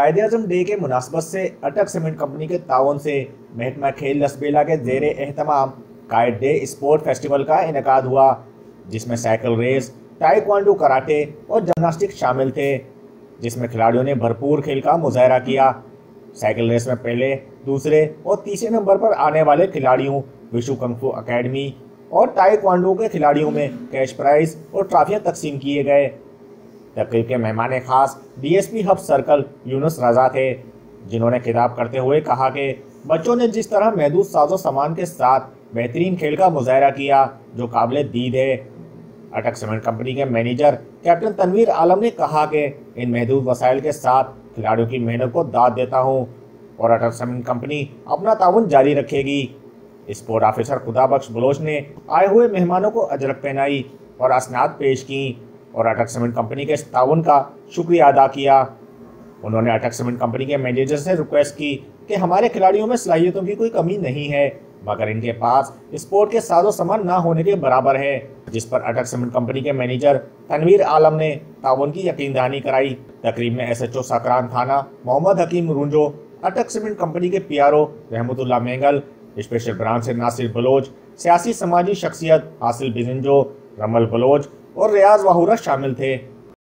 कायद अजम डे के मुनासबत से अटक सीमेंट कंपनी के ताउन से महकमा खेल लसबेला के जेर अहतमाम कायद डे स्पोर्ट फेस्टिवल का इनका हुआ, जिसमें साइकिल रेस टाइक्वांडो कराटे और जिमनास्टिक शामिल थे, जिसमें खिलाड़ियों ने भरपूर खेल का मुजाहरा किया। साइकिल रेस में पहले, दूसरे और तीसरे नंबर पर आने वाले खिलाड़ियों विशु कंफू अकेडमी और टाइक्वांडो के खिलाड़ियों में कैश प्राइज और ट्रॉफियाँ तकसीम किए गए। तकरीब के मेहमान खास DSP hub circle Yunus Raza थे, जिन्होंने खिताब करते हुए कहा कि बच्चों ने जिस तरह महदूद साजो सामान के साथ बेहतरीन खेल का मुजाहरा किया, जो काबिल दीद है। अटक सीमेंट कंपनी के मैनेजर कैप्टन तनवीर आलम ने कहा कि इन महदूद वसाइल के साथ खिलाड़ियों की मेहनत को दाद देता हूँ और अटक सीमेंट कंपनी अपना ताउन जारी रखेगी। स्पोर्ट ऑफिसर खुदा बख्श बलोच ने आए हुए मेहमानों को अजरक पहनाई और असनाद पेश की। और अटक सीमेंट कंपनी के ताउन का शुक्रिया अदा किया। उन्होंने अटक सीमेंट कंपनी के मैनेजर से रिक्वेस्ट की कि हमारे खिलाड़ियों में सलाहियतों की कोई कमी नहीं है, मगर इनके पास स्पोर्ट के साजो सामान ना होने के बराबर है, जिस पर अटक सीमेंट कंपनी के मैनेजर तनवीर आलम ने ताउन की यकीन दहानी कराई। तकरीब में एस एच ओ सकरान थाना, मोहम्मद हकीम रुंजो अटक सीमेंट कंपनी के P R O Rahmatullah Mengal special branch से नासिर बलोच, सियासी समाजी शख्सियत हासिल बिजंजो रमल बलोच और रियाज वाहूरा शामिल थे।